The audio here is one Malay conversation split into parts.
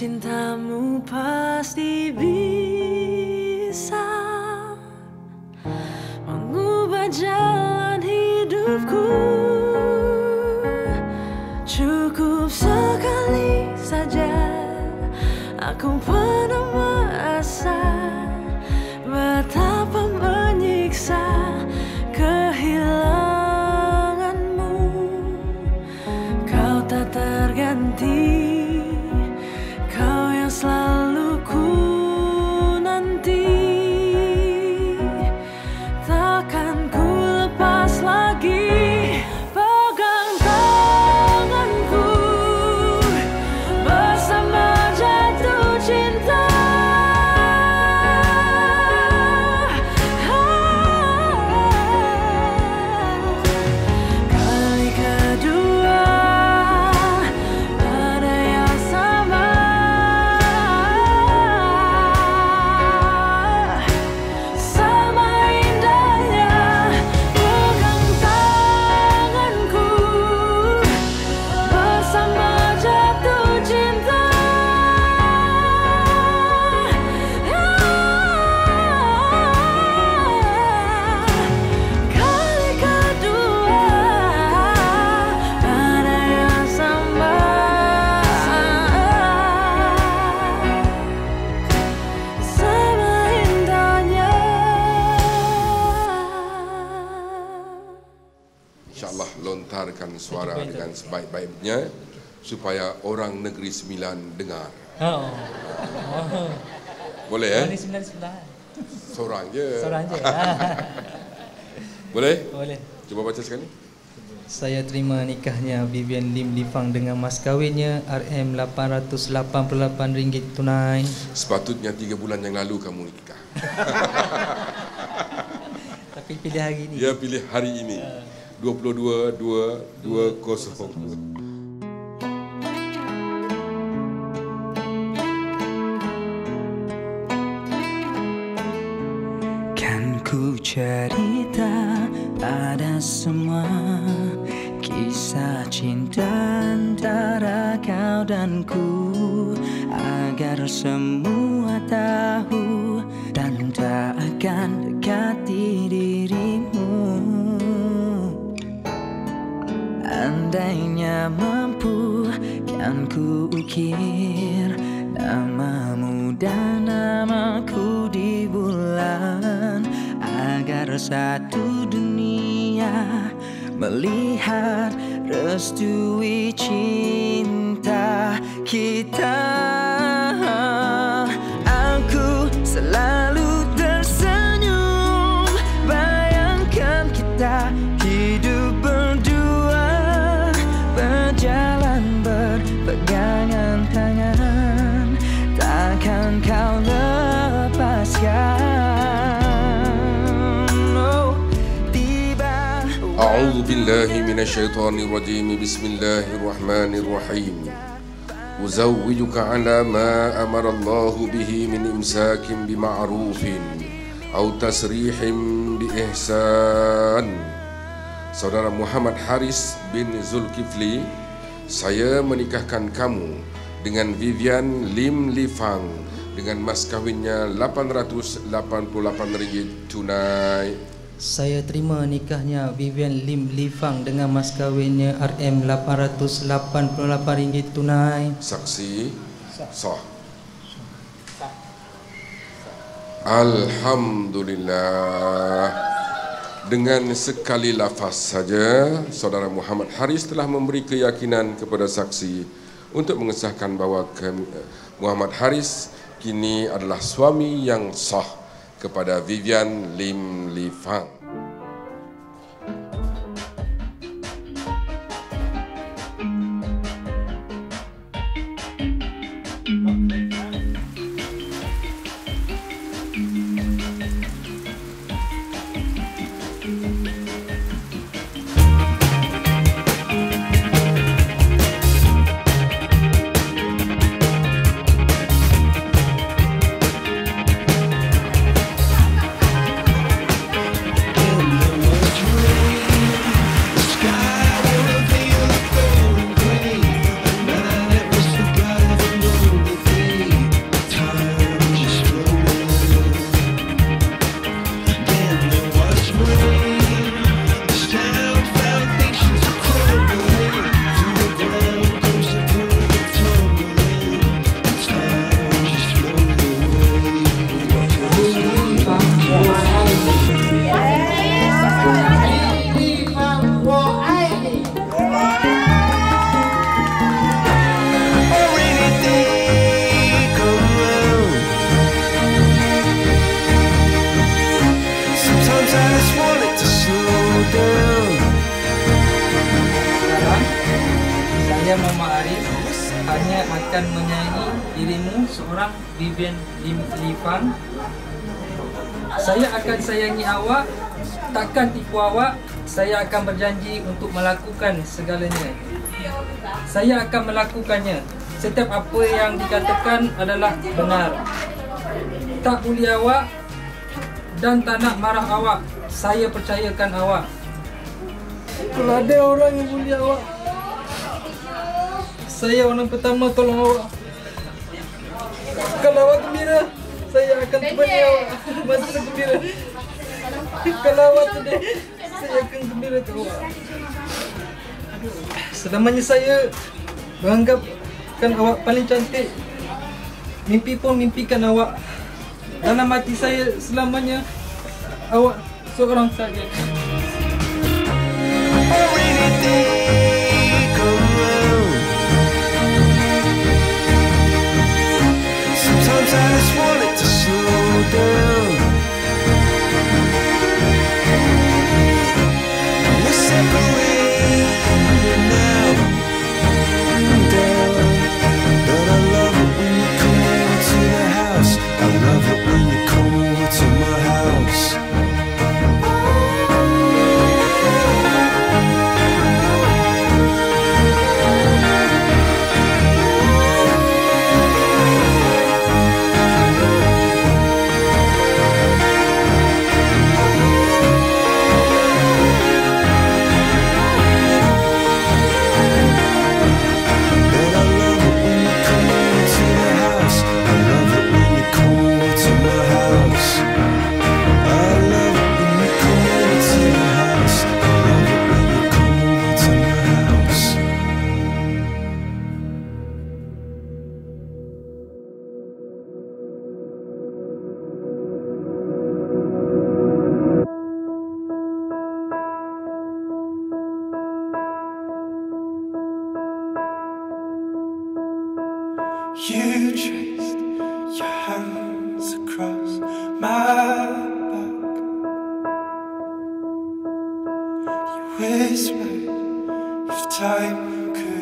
cintamu pasti bisa Mengubah jalan hidupku. Cukup sekali saja Aku pernah merasa Betapa menyiksa suara dengan sebaik-baiknya supaya orang negeri sembilan dengar. Oh. Boleh Oh, eh? ni sembilan sebelah. Seorang je. Seorang je. Ah. Boleh? Boleh. Cuba baca sekali. Saya terima nikahnya Vivian Lim Lifang dengan mas kawinnya RM 888 ringgit tunai. Sepatutnya tiga bulan yang lalu kamu nikah. Tapi pilih hari ini. Dia pilih hari ini. 22 2 20. Kan ku cerita pada semua Kisah cinta antara kau dan ku Agar semua tahu Dan tak akan dekati dirimu Andainya mampu kan ku ukir Namamu dan namaku di bulan Agar satu dunia melihat restui cinta kita Takkan kau lepaskan Oh, tiba أعوذ بالله من الشيطان الرجيم بسم الله الرحمن الرحيم أزوجك على ما أمر الله به من إمساك بمعروف أو تسريح بإحسان Saudara Muhammad Haris bin Zulkifli Saya menikahkan kamu dengan Vivian Lim Lifang dengan mas kahwinnya 888 ringgit tunai Saya terima nikahnya Vivian Lim Lifang dengan mas kawinnya RM 888 ringgit tunai. Saksi sah. Alhamdulillah. Dengan sekali lafaz saja, saudara Muhammad Haris telah memberi keyakinan kepada saksi untuk mengesahkan bahawa ke- Muhammad Haris kini adalah suami yang sah kepada Vivian Lim Li Fang. akan menyayangi dirimu seorang Vivian Lim Lipan. Saya akan sayangi awak, takkan tipu awak. Saya akan berjanji untuk melakukan segalanya. Saya akan melakukannya. Setiap apa yang dikatakan adalah benar. Tak boleh awak dan tak nak marah awak. Saya percayakan awak. Kalau ada orang yang boleh awak, saya orang pertama tolong awak. Kalau awak gembira, saya akan temani awak. Masa gembira. Kalau awak sedih, saya akan gembira ke awak. Selamanya saya menganggapkan awak paling cantik. Mimpi pun mimpikan awak. Dalam mati saya selamanya awak seorang saja. Oh,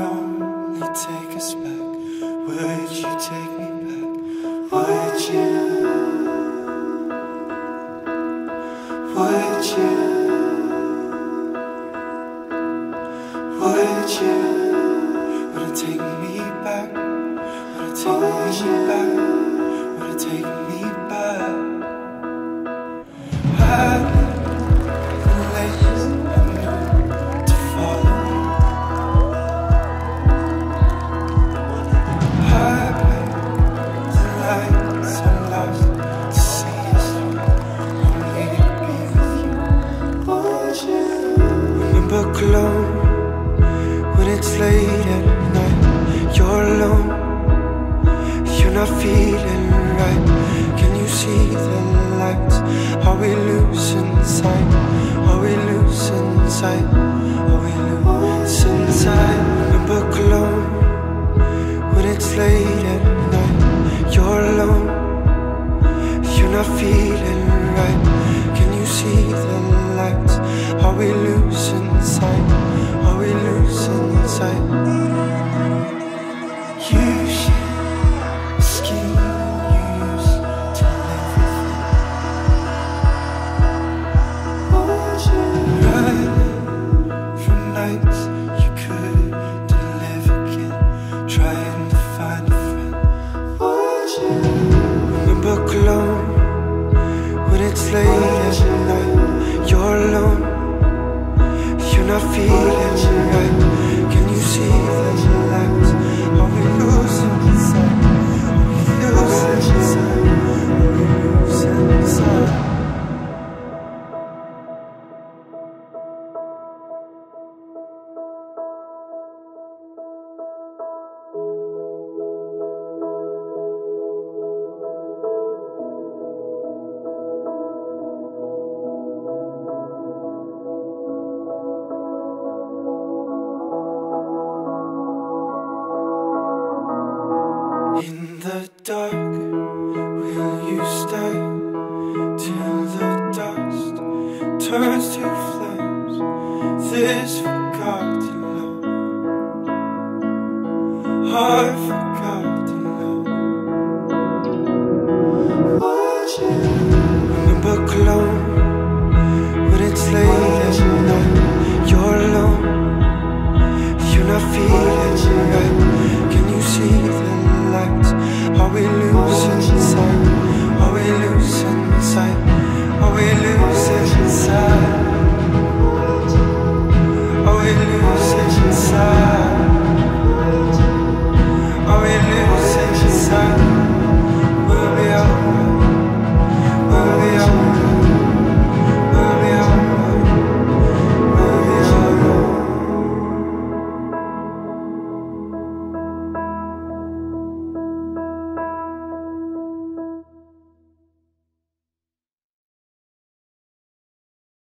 only take us back, would you take me back? Would you? Would you? Would you? In the dark, will you stay till the dust turns to flames? This time.